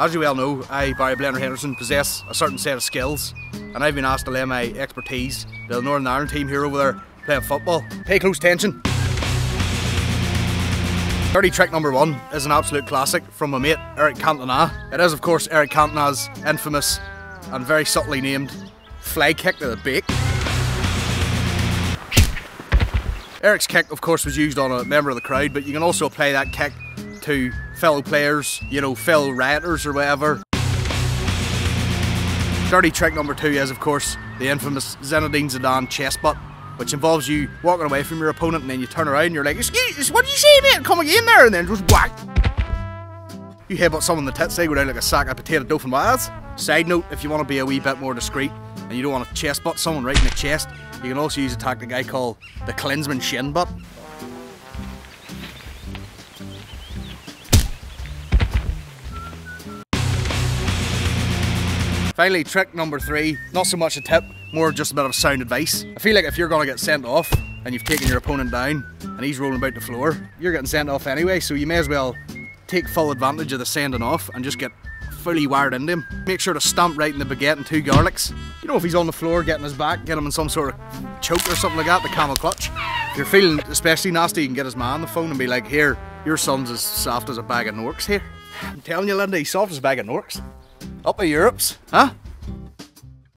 As you well know, I, Barry Blender Henderson, possess a certain set of skills, and I've been asked to lay my expertise to the Northern Ireland team here over there playing football. Pay close attention. Dirty trick number one is an absolute classic from my mate Eric Cantona. It is, of course, Eric Cantona's infamous and very subtly named fly kick to the beak. Eric's kick, of course, was used on a member of the crowd, but you can also apply that kick to fellow players, you know, fellow rioters or whatever. Dirty trick number two is, of course, the infamous Zinedine Zidane chest butt, which involves you walking away from your opponent and then you turn around and you're like, Excuse what did you say, mate? Come again there, and then just whack. You headbutt someone in the tits, they go down like a sack of potato dough from. Side note, if you want to be a wee bit more discreet and you don't want to chest butt someone right in the chest, you can also use a tactic I call the Klinsmann shin butt. Finally, trick number three, not so much a tip, more just a bit of sound advice. I feel like if you're gonna get sent off and you've taken your opponent down and he's rolling about the floor, you're getting sent off anyway, so you may as well take full advantage of the sending off and just get fully wired into him. Make sure to stamp right in the baguette and two garlics. You know if he's on the floor getting his back, get him in some sort of choke or something like that, the camel clutch. If you're feeling especially nasty, you can get his man on the phone and be like, here, your son's as soft as a bag of Norks here. I'm telling you, Linda, he's soft as a bag of Norks. Up the Europes, huh?